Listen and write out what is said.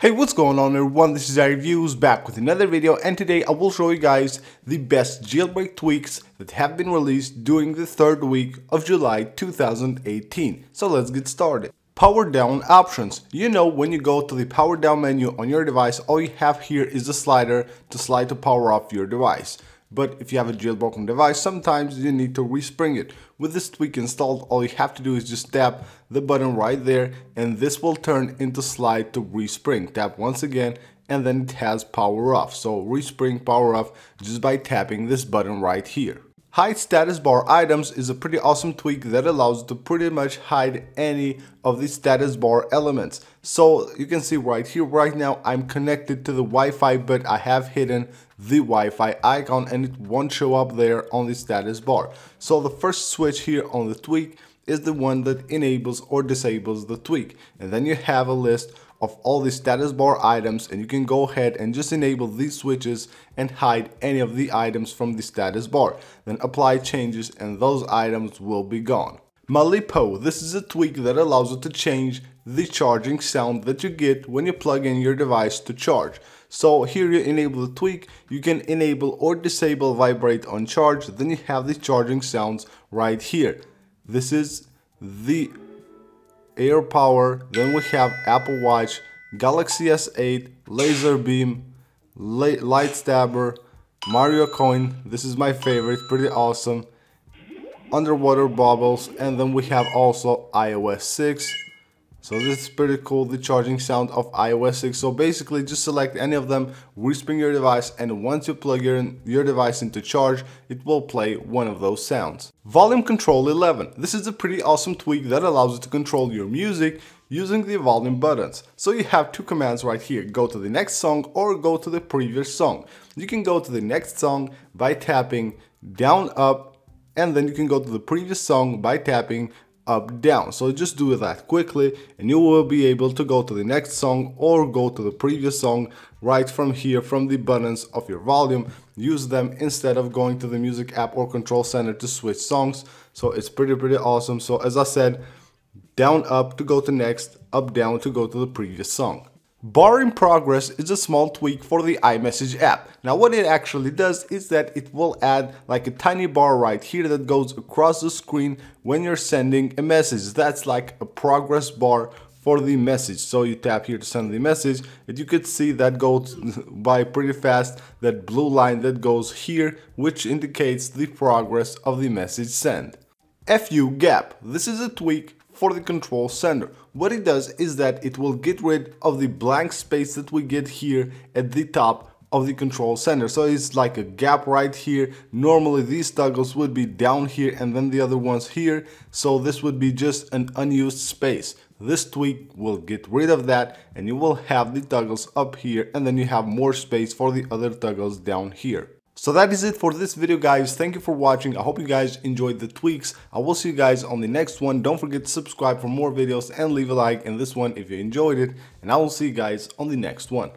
Hey what's going on everyone this is iReviews back with another video and today I will show you guys the best jailbreak tweaks that have been released during the third week of July 2018. So let's get started. Power down options. You know when you go to the power down menu on your device all you have here is a slider to slide to power off your device. But if you have a jailbroken device, sometimes you need to respring it. With this tweak installed, all you have to do is just tap the button right there and this will turn into slide to respring. Tap once again and then it has power off. So respring power off just by tapping this button right here. Hide status bar items is a pretty awesome tweak that allows to pretty much hide any of the status bar elements. So you can see right here, right now, I'm connected to the Wi-Fi, but I have hidden the Wi-Fi icon and it won't show up there on the status bar. So the first switch here on the tweak is the one that enables or disables the tweak. And then you have a list of all the status bar items and you can go ahead and just enable these switches and hide any of the items from the status bar. Then apply changes and those items will be gone. Malipo, this is a tweak that allows you to change the charging sound that you get when you plug in your device to charge. So here you enable the tweak, you can enable or disable vibrate on charge, then you have the charging sounds right here. This is the Air Power, then we have Apple Watch, Galaxy S8, Laser Beam, Light Stabber, Mario Coin, this is my favorite, pretty awesome, Underwater Bubbles, and then we have also iOS 6, so this is pretty cool, the charging sound of iOS 6. So basically just select any of them, respring your device and once you plug your, your device into charge, it will play one of those sounds. Volume Control 11. This is a pretty awesome tweak that allows you to control your music using the volume buttons. So you have two commands right here, go to the next song or go to the previous song. You can go to the next song by tapping down up and then you can go to the previous song by tapping up down. So just do that quickly and you will be able to go to the next song or go to the previous song right from here from the buttons of your volume. Use them instead of going to the music app or control center to switch songs. So it's pretty pretty awesome. So as i said down up to go to next up down to go to the previous song Bar in progress is a small tweak for the iMessage app. Now what it actually does is that it will add like a tiny bar right here that goes across the screen when you're sending a message. That's like a progress bar for the message. So you tap here to send the message and you could see that goes by pretty fast, that blue line that goes here, which indicates the progress of the message sent. FU gap. This is a tweak for the control center. What it does is that it will get rid of the blank space that we get here at the top of the control center. So it's like a gap right here. Normally these toggles would be down here and then the other ones here. So this would be just an unused space. This tweak will get rid of that and you will have the toggles up here and then you have more space for the other toggles down here. So that is it for this video guys. Thank you for watching. I hope you guys enjoyed the tweaks. I will see you guys on the next one. Don't forget to subscribe for more videos and leave a like in this one if you enjoyed it. And I will see you guys on the next one.